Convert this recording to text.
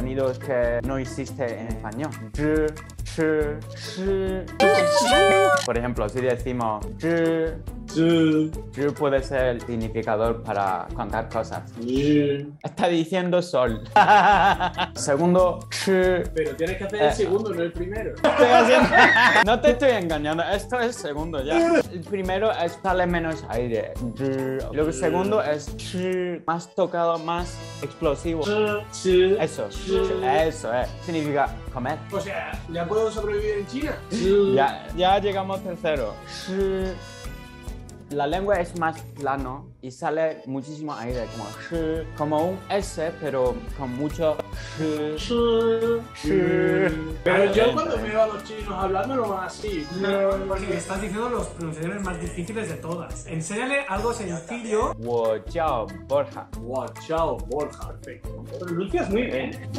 sonidos que no existen en español. Por ejemplo, si decimos puede ser el significador para contar cosas. Está diciendo sol. Segundo. Pero tienes que hacer Eh. el segundo, no el primero. No te estoy engañando, esto es segundo ya. El primero es sale menos aire. El segundo es más tocado, más explosivo. Zhi, Eso, eso es. Significa comer. O sea, ¿ya puedo sobrevivir en China? Ya, ya llegamos tercero. La lengua es más plano y sale muchísimo aire, como shi, como un S, pero con mucho shi. Zhi. Shi. Pero yo cuando veo a los chinos hablando lo van así. Porque estás diciendo las pronunciaciones más difíciles de todas. Enséñale algo sencillo. 我叫 Borja. Wow, chao, Borja. Perfecto. Pronuncias muy bien.